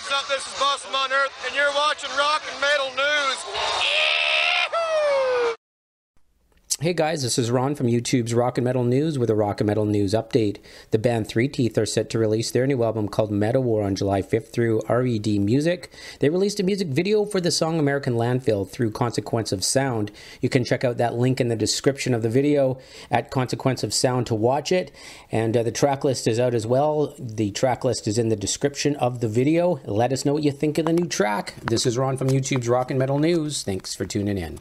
what's up? This is Bossum on Earth, and you're watching Rock and Metal News. Hey guys, this is Ron from YouTube's Rock and Metal News with a Rock and Metal News update. The band 3Teeth are set to release their new album called MetaWar on July 5th through RED Music. They released a music video for the song American Landfill through Consequence of Sound. You can check out that link in the description of the video at Consequence of Sound to watch it. And uh, the track list is out as well. The track list is in the description of the video. Let us know what you think of the new track. This is Ron from YouTube's Rock and Metal News. Thanks for tuning in.